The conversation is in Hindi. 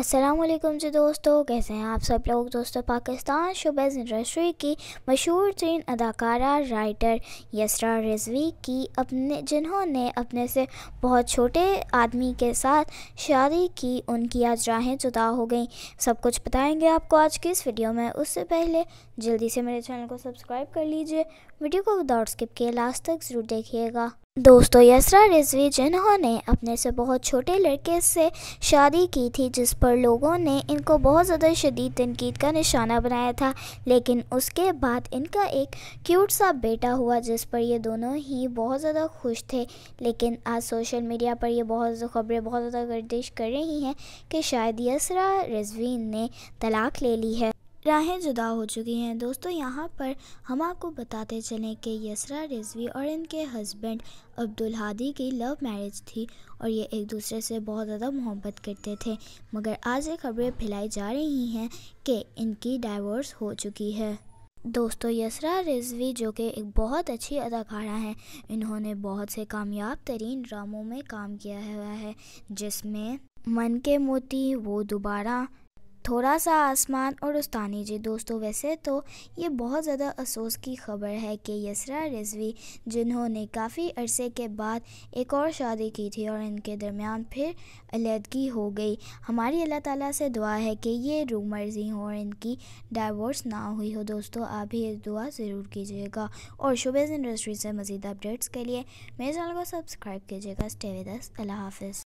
वालेकुम जी दोस्तों, कैसे हैं आप सब लोग? दोस्तों, पाकिस्तान शोबैज़ इंडस्ट्री की मशहूर तरीन अदाकारा, राइटर यसरा रिजवी की अपने, जिन्होंने अपने से बहुत छोटे आदमी के साथ शादी की, उनकी आज राहें जुदा हो गई। सब कुछ बताएँगे आपको आज की इस वीडियो में। उससे पहले जल्दी से मेरे चैनल को सब्सक्राइब कर लीजिए। वीडियो को विदाउट स्किप किए, लास्ट तक ज़रूर देखिएगा। दोस्तों, यसरा रिजवी जिन्होंने अपने से बहुत छोटे लड़के से शादी की थी, जिस पर लोगों ने इनको बहुत ज़्यादा शदीद तनकीद का निशाना बनाया था, लेकिन उसके बाद इनका एक क्यूट सा बेटा हुआ, जिस पर ये दोनों ही बहुत ज़्यादा खुश थे। लेकिन आज सोशल मीडिया पर ये बहुत खबरें, बहुत ज़्यादा गर्दिश कर रही हैं कि शायद यसरा रिजवी ने तलाक ले ली है। राहें जुदा हो चुकी हैं। दोस्तों, यहाँ पर हम आपको बताते चलें कि यसरा रिजवी और इनके हस्बैंड अब्दुल हादी की लव मैरिज थी और ये एक दूसरे से बहुत ज़्यादा मोहब्बत करते थे। मगर आज ये खबरें फैलाई जा रही हैं कि इनकी डाइवोर्स हो चुकी है। दोस्तों, यसरा रिजवी जो कि एक बहुत अच्छी अदाकारा हैं, इन्होंने बहुत से कामयाब तरीन ड्रामों में काम किया हुआ है, जिसमें मन के मोती, वो दोबारा थोड़ा सा आसमान और उस्तानी जी दोस्तों, वैसे तो ये बहुत ज़्यादा अफसोस की खबर है कि यसरा रिजवी, जिन्होंने काफ़ी अरसे के बाद एक और शादी की थी और इनके दरमियान फिर अलहदगी हो गई। हमारी अल्लाह ताला से दुआ है कि ये रूमर्स ही हो और इनकी डाइवोर्स ना हुई हो। दोस्तों, आप भी ये दुआ ज़रूर कीजिएगा और शुबेज़ इंडस्ट्री से मज़ीद अपडेट्स के लिए मेरे चैनल को सब्सक्राइब कीजिएगा। स्टे अल्लाह हाफिज़।